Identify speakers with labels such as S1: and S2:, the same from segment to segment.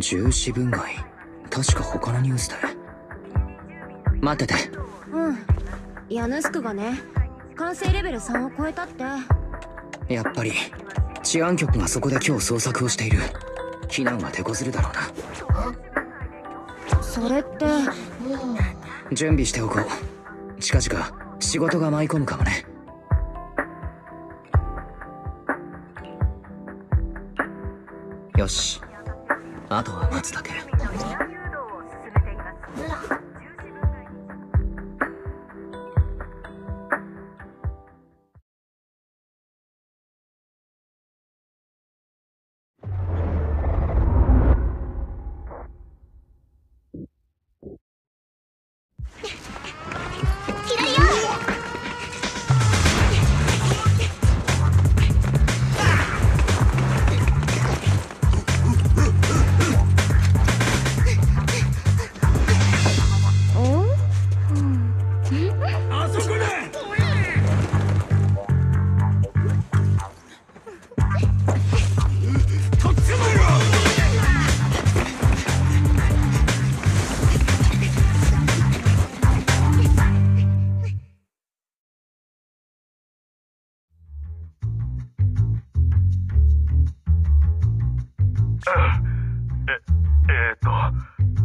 S1: 重視分外確か他のニュースで待ってて。
S2: うん。ヤヌスクがね完成レベル3を超えたって。
S1: やっぱり治安局がそこで今日捜索をしている。避難は手こずるだろう
S2: な。それって。
S1: 準備しておこう。近々仕事が舞い込むかもね。よしあとは待つだけ。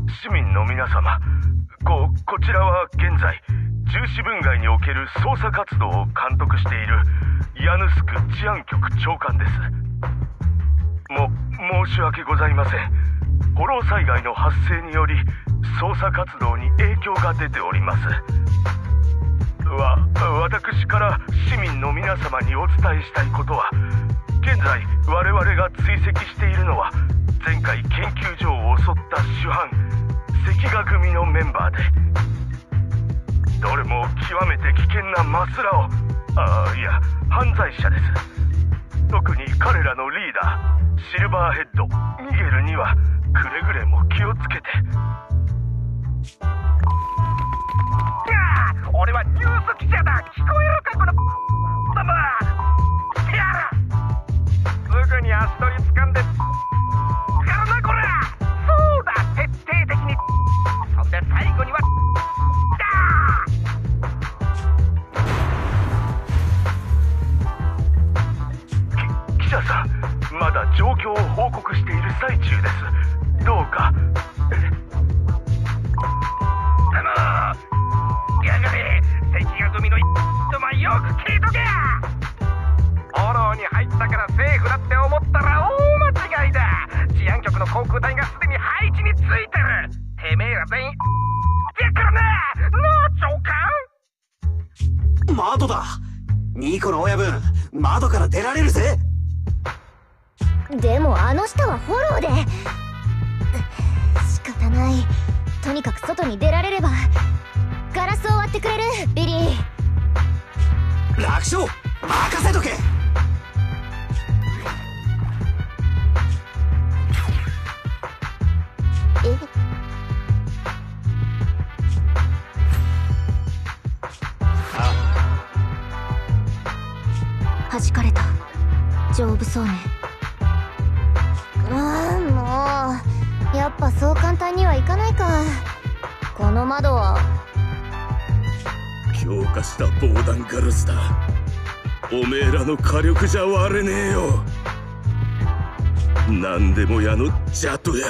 S3: 市民の皆様ここちらは現在重視分外における捜査活動を監督しているヤヌスク治安局長官です。も申し訳ございません。フォロー災害の発生により捜査活動に影響が出ております。わ私から市民の皆様にお伝えしたいことは現在我々が追跡しているのは前回研究所を襲った主犯関ヶ組のメンバーで。どれも極めて危険なマスラオああいや犯罪者です。特に彼らのリーダーシルバーヘッドミゲルにはくれぐれも気をつけて。俺はニュース記者だ。聞こえる
S4: 長官窓だ。ニコの親分窓から出られるぜ。
S2: でもあの下はフォローで。仕方ない。とにかく外に出られればガラスを割ってくれるビリ
S4: ー。楽勝。任せとけ
S2: そうね。ああもうやっぱそう簡単にはいかないか。この窓は。
S5: 強化した防弾ガラスだ。おめえらの火力じゃ割れねえよ。何でもやのジャトや。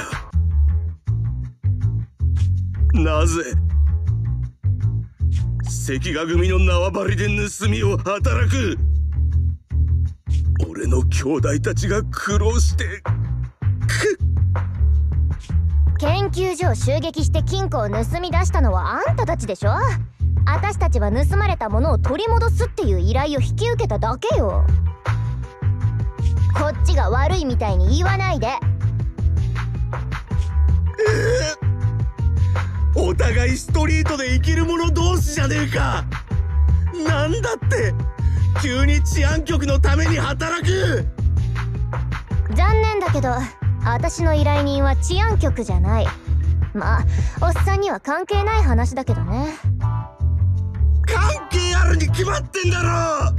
S5: なぜ関ヶ組の縄張りで盗みを働く俺の兄弟たちが苦労して
S2: 研究所を襲撃して金庫を盗み出したのはあんたたちでしょ？私たちは盗まれたものを取り戻すっていう依頼を引き受けただけよ。こっちが悪いみたいに言わないで。
S5: えー、お互いストリートで生きる者同士じゃねえか。なんだって急に治安局のために働く。
S2: 残念だけど私の依頼人は治安局じゃない。まあおっさんには関係ない話だけどね。
S5: 関係あるに決まってんだろ。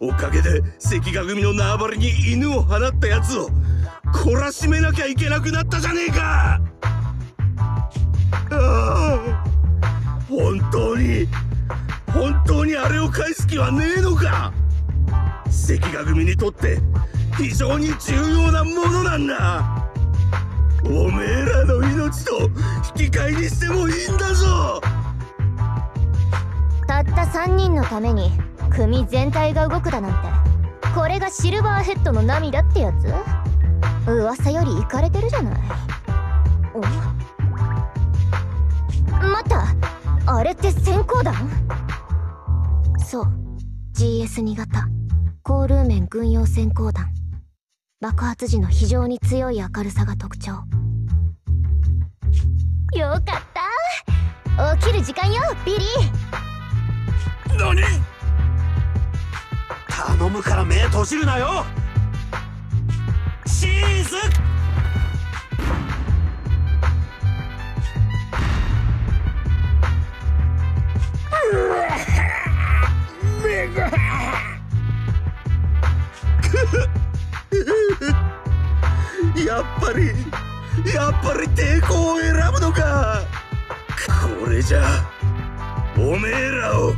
S5: おかげで関ヶ組の縄張りに犬を放ったやつを懲らしめなきゃいけなくなったじゃねえか。ああ本当に本当にあれを返す気はねえのか。関ヶ組にとって非常に重要なものなんだ。おめえらの命と引き換えにしてもいいんだぞ。
S2: たった3人のために組全体が動くだなんてこれがシルバーヘッドの涙ってやつ？噂よりイカれてるじゃない。お？待った。あれって閃光弾？そう。GS2 型コールーメン軍用閃光弾爆発時の非常に強い明るさが特徴。よかった。起きる時間よビリー。
S5: 何？
S4: 頼むから目閉じるなよ。シーズ
S5: ぱりやっぱり抵抗を選ぶのか。これじゃおめえらを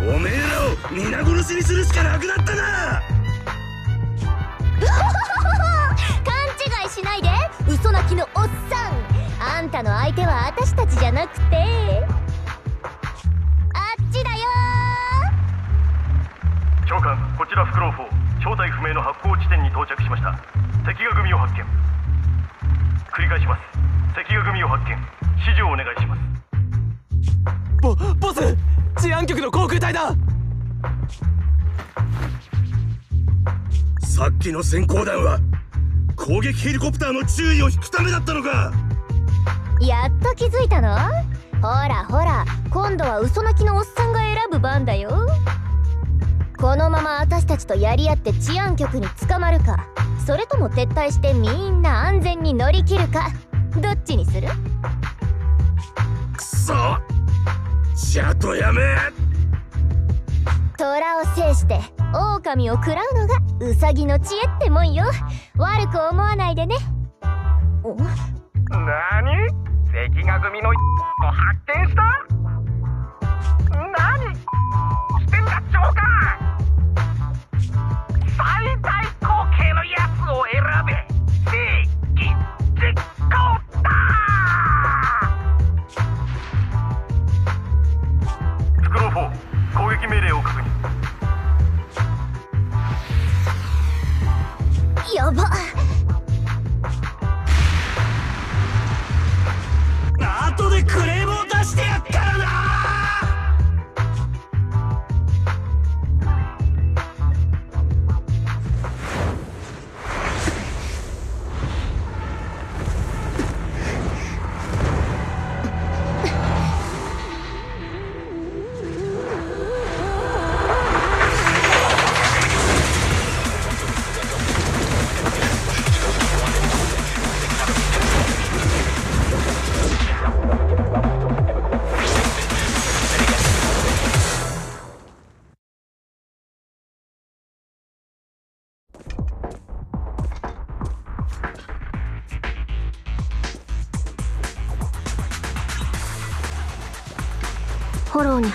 S5: おめえらを皆殺しにするしかなくなったな。
S2: 勘違いしないで嘘泣きのおっさん。あんたの相手は私たちじゃなくて。あっちだよ
S6: 長官こちらフクロウ4正体不明の発砲地点に到着しました。関ヶ組を発見。繰り返します。関ヶ組を発見。指示をお願いします。
S7: ボボス治安局の航空隊だ。
S5: さっきの閃光弾は攻撃ヘリコプターの注意を引くためだったのか。
S2: やっと気づいたの？ほらほら今度は嘘泣きのおっさんが選ぶ番だよこのまま私たちとやり合って治安局に捕まるか。それとも撤退してみんな安全に乗り切るか。どっちにする？
S5: くそ。じゃとやめ。
S2: 虎を制して狼を食らうのがウサギの知恵ってもんよ。悪く思わないでね。お？
S6: なに関ヶ組のを発見した？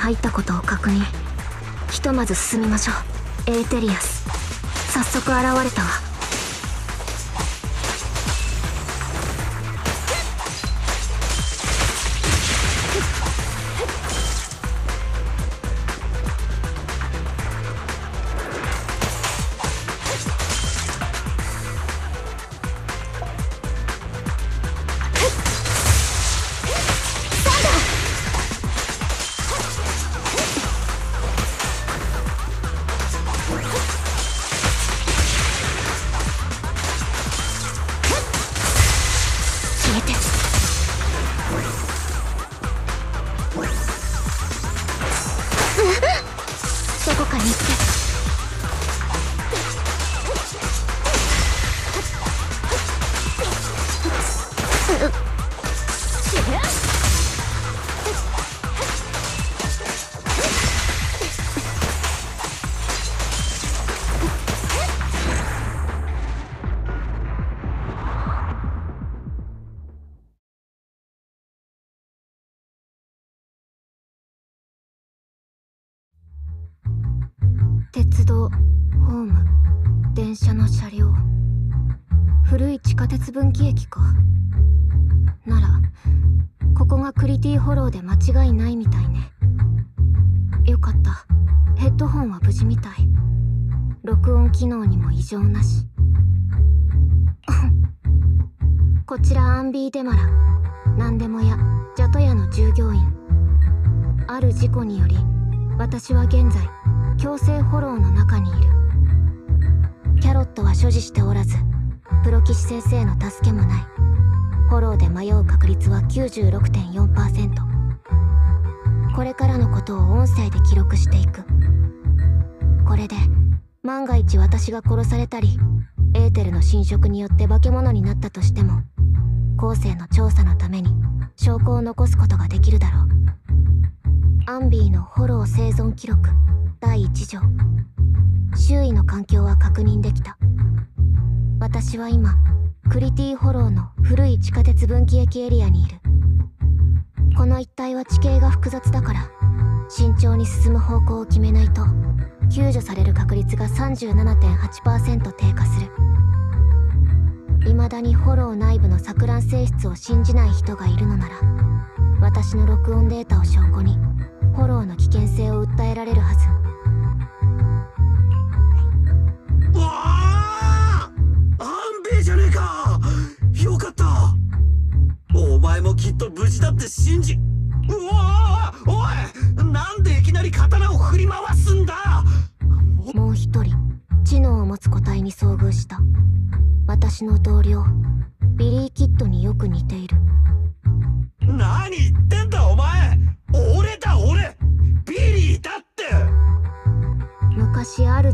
S2: 入ったことを確認。ひとまず進みましょう。エーテリアス。早速現れたわ。
S8: 電車の車両。古い地下鉄分岐駅か。ならここがクリティホローで間違いないみたいね。よかった。ヘッドホンは無事みたい。録音機能にも異常なし。こちらアンビーデマラ。何でも屋ジャト屋の従業員。ある事故により私は現在強制フォローの中にいる。キャロットは所持しておらずプロ棋士先生の助けもない。フォローで迷う確率は96.4%これからのことを音声で記録していく。これで万が一私が殺されたりエーテルの侵食によって化け物になったとしても後世の調査のために証拠を残すことができるだろう。アンビーのフォロー生存記録第1条。周囲の環境は確認できた。私は今クリティホローの古い地下鉄分岐駅エリアにいる。この一帯は地形が複雑だから慎重に進む方向を決めないと救助される確率が37.8%低下する。未だにフォロー内部の錯乱性質を信じない人がいるのなら私の録音データを証拠にフォローの危険性を訴えられるはず。
S4: わあアンベイじゃねえか。よかった。お前もきっと無事だって信じ。うわおいなんでいきなり刀を振り回すんだ。
S8: もう一人知能を持つ個体に遭遇した。私の同僚ビリー・キッドによく似ている。
S4: 何言って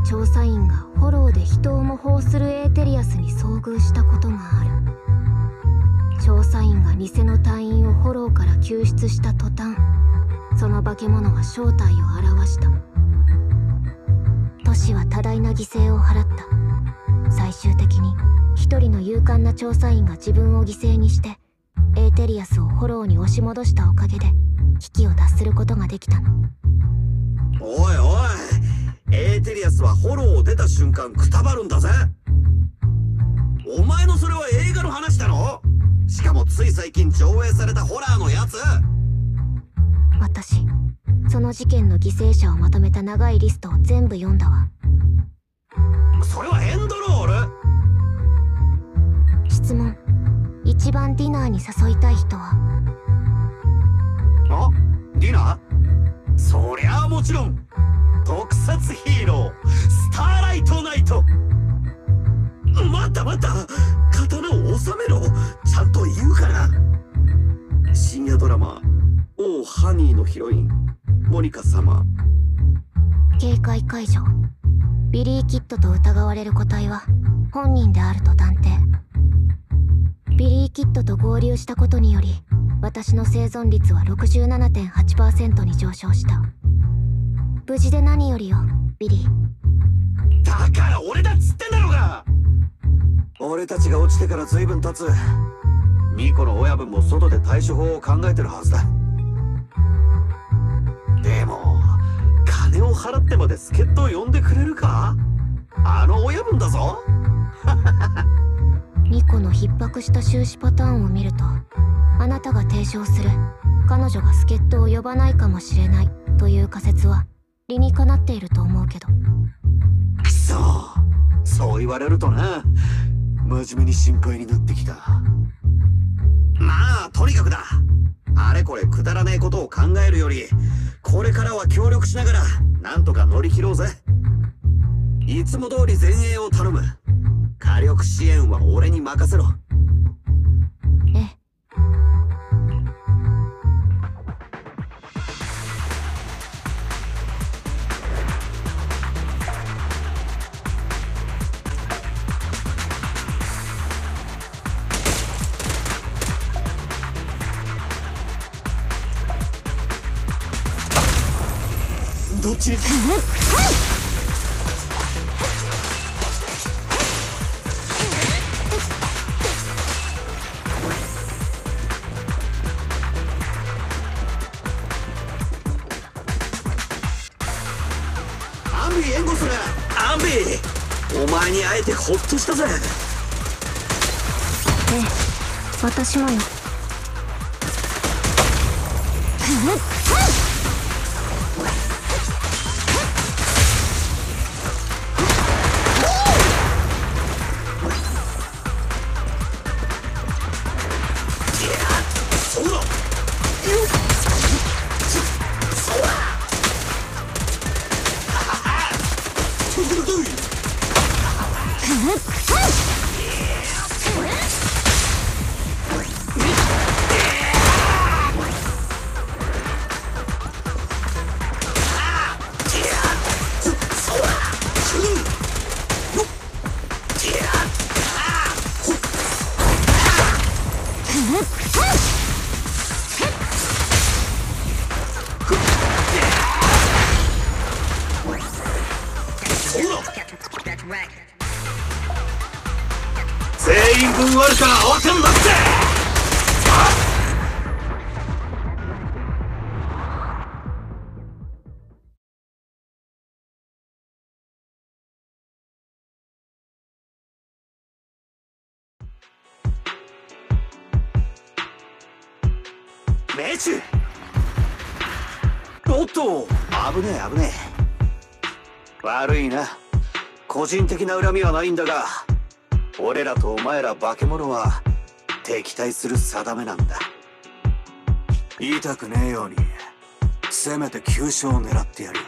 S8: 調査員がホロウで人を模倣するエーテリアスに遭遇したことがある。調査員が偽の隊員をホロウから救出した途端その化け物は正体を表した。都市は多大な犠牲を払った。最終的に一人の勇敢な調査員が自分を犠牲にしてエーテリアスをホロウに押し戻したおかげで危機を脱することができたの。
S4: おいおいエーテリアスはホロウを出た瞬間くたばるんだぜ。お前のそれは映画の話だろ？しかもつい最近上映されたホラーのやつ。
S8: 私その事件の犠牲者をまとめた長いリストを全部読んだわ。
S4: それはエンドロール？
S8: 質問。一番ディナーに誘いたい人は？
S4: あ？ディナー？そりゃあもちろん特撮ヒーロースターライトナイト。待った待った刀を収めろちゃんと言うから。深夜ドラマ「オーハニー」のヒロインモニカ様。
S8: 警戒解除。ビリー・キッドと疑われる個体は本人であると断定。ビリー・キッドと合流したことにより私の生存率は67.8%に上昇した。無事で何よりよビリー。
S4: だから俺だっつってんだろうが！俺たちが落ちてから随分経つ。ミコの親分も外で対処法を考えてるはずだ。でも金を払ってまで助っ人を呼んでくれるか？あの親分だぞ。
S8: ミコの逼迫した収支パターンを見るとあなたが提唱する。彼女が助っ人を呼ばないかもしれない。という仮説は理にかなっていると思うけど。
S4: くそ。そう言われるとな真面目に心配になってきた。まあとにかくだ。あれこれくだらねえことを考えるよりこれからは協力しながらなんとか乗り切ろうぜ。いつも通り前衛を頼む。火力支援は俺に任せろ。ちにアンビ援護それアンビお前に会えてホッとしたぜ
S8: ええ私もよ
S4: 命中おっと。危ねえ危ねえ。悪いな。個人的な恨みはないんだが俺らとお前ら化け物は敵対する定めなんだ。言いたくねえようにせめて急所を狙ってやるよ。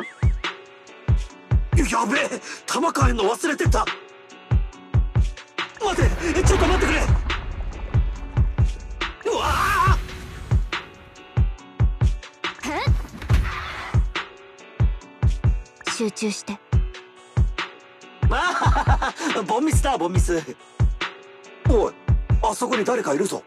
S4: ん？やべえ弾変えんの忘れてた。待てちょっと待ってくれ。うわあ。
S8: 集中して。
S4: ああボンミスだボンミス。おいあそこに誰かいるぞ。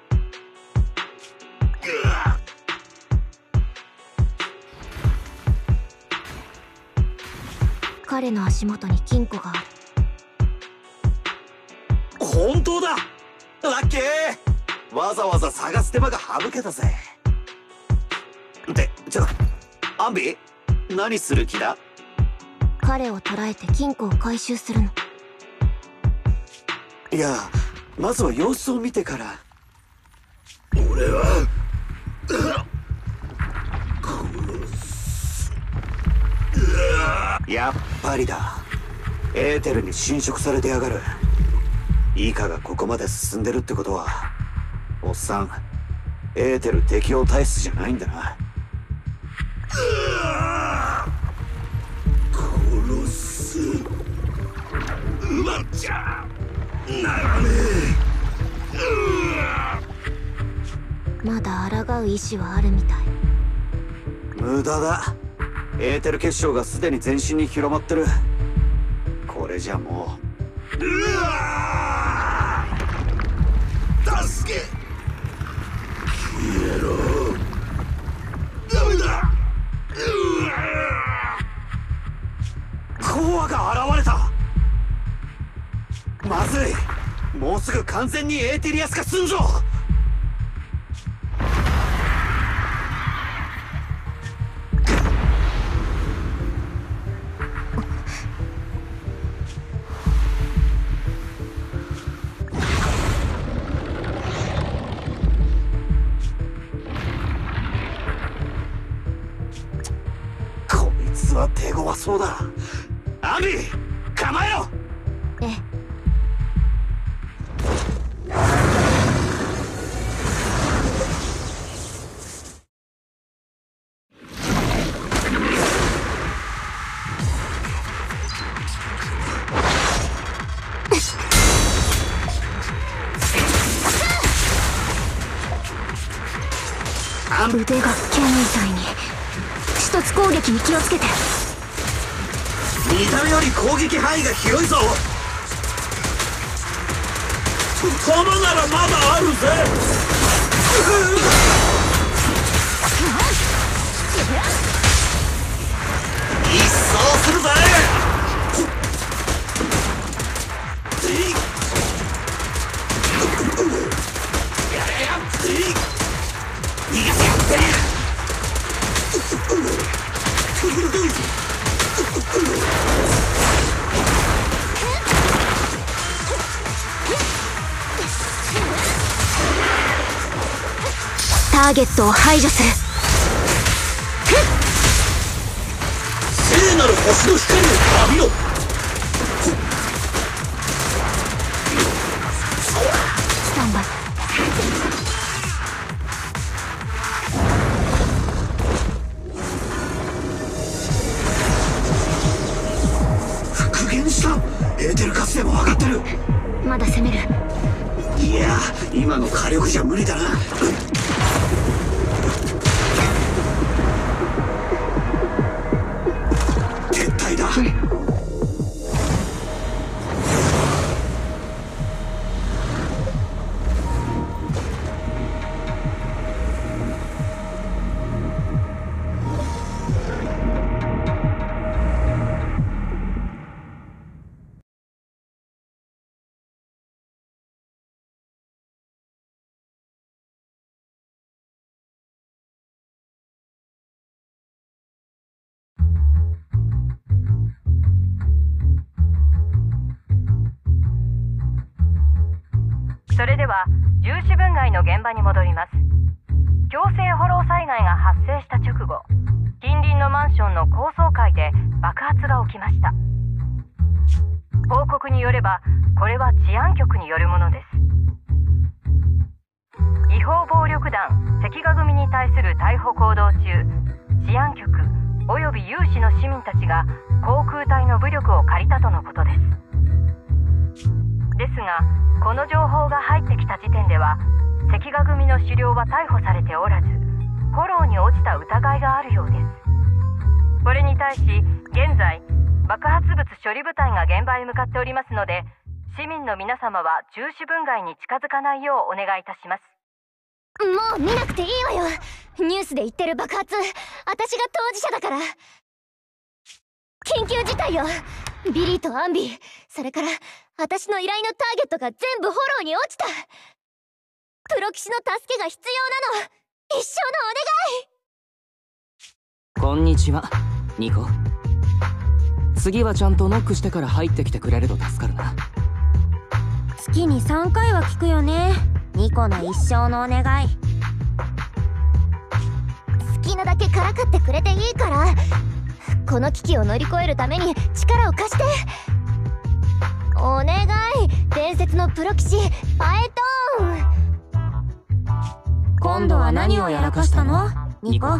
S8: 彼の足元に金庫がある
S4: ラッキーわざわざ探す手間が省けたぜ。でちょっとアンビ何する気だ？
S8: 彼を捕らえて金庫を回収するの。
S4: いやまずは様子を見てから。
S5: 俺は
S4: やっぱりだ。エーテルに侵食されてやがるイカがここまで進んでるってことはおっさんエーテル適応体質じゃないんだな。
S5: 殺す奪っちゃ。ならね
S8: まだ抗う意志はあるみたい。
S4: 無駄だ。エーテル結晶がすでに全身に広まってる。これじゃも
S5: えう。わダメだ。うわ。
S4: うコアが現れたまずいもうすぐ完全にエーテリアス化すんぞ
S8: 腕が剣みたいに一つ攻撃に気をつけて。
S4: 見た目より攻撃範囲が広いぞ。弾ならまだあるぜ。一掃するぜタ
S2: ーゲットを排除する。
S4: 聖なる星の光を浴びろ。
S9: の
S10: 現場に戻ります。強制フォロー災害が発生した直後近隣のマンションの高層階で爆発が起きました。報告によればこれは治安局によるものです。違法暴力団関ヶ組に対する逮捕行動中治安局および有志の市民たちが航空隊の武力を借りたとのことです。ですがこの情報が入ってきた時点では関ヶ組の首領は逮捕されておらずフォローに落ちた疑いがあるようです。これに対し現在爆発物処理部隊が現場へ向かっておりますので市民の皆様は重視分害に近づかないようお願いいたします。
S2: もう見なくていいわよ。ニュースで言ってる爆発私が当事者だから。緊急事態よ。ビリーとアンビー。それから私の依頼のターゲットが全部ホロウに落ちた。プロキシの助けが必要なの。一生のお願い。
S1: こんにちはニコ。次はちゃんとノックしてから入ってきてくれると助かるな。
S2: 月に3回は聞くよね。ニコの一生のお願い。好きなだけからかってくれていいから。この危機を乗り越えるために力を貸して。お願い。伝説のプロ騎士パエトーン今度は何をやらかしたの？ニコ。
S1: ニコ